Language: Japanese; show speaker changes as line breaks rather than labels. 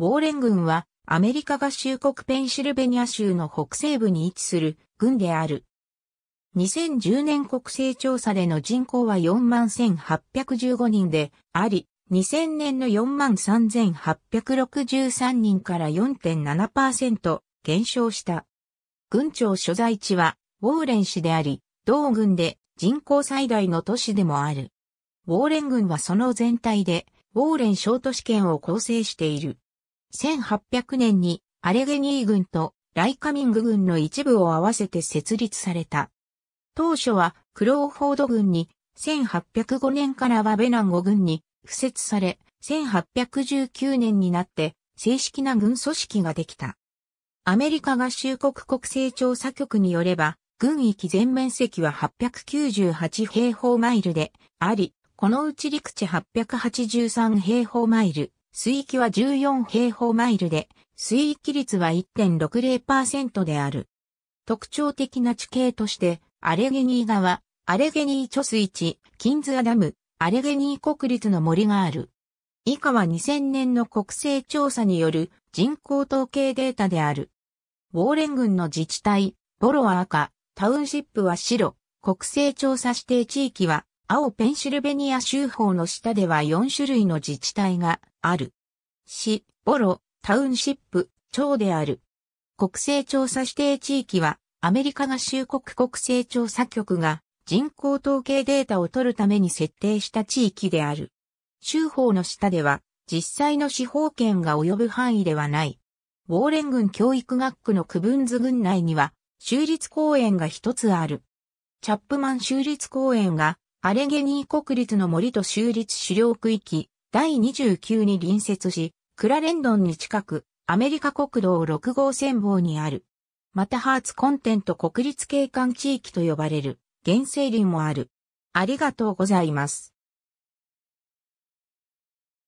ウォーレン郡はアメリカ合衆国ペンシルベニア州の北西部に位置する郡である。2010年国勢調査での人口は41,815人であり、2000年の43,863人から4.7%減少した。郡庁所在地はウォーレン市であり、同郡で人口最大の都市でもある。ウォーレン郡はその全体でウォーレン小都市圏を構成している。1800年にアレゲニー郡とライカミング郡の一部を合わせて設立された。当初はクローフォード郡に、1805年からはベナンゴ郡に付設され、1819年になって正式な軍組織ができた。アメリカ合衆国国勢調査局によれば、軍域全面積は898平方マイルであり、このうち陸地883平方マイル、水域は14平方マイルで、水域率は1.60%である。特徴的な地形として、アレゲニー川、アレゲニー貯水池、キンズアダム、アレゲニー国立の森がある。以下は2000年の国勢調査による人口統計データである。ウォーレン郡の自治体、ボロは赤、タウンシップは白、国勢調査指定地域は青ペンシルベニア州法の下では4種類の自治体がある。市、ボロ、タウンシップ、町である。国勢調査指定地域はアメリカ合衆国国勢調査局が人口統計データを取るために設定した地域である。州法の下では実際の司法権が及ぶ範囲ではない。ウォーレン郡教育学区の区分図郡内には州立公園が一つある。チャップマン州立公園がアレゲニー国立の森と州立狩猟区域第29に隣接し、クラレンドンに近くアメリカ国道6号線房にある。またハーツコンテント国立景観地域と呼ばれる原生林もある。ありがとうございます。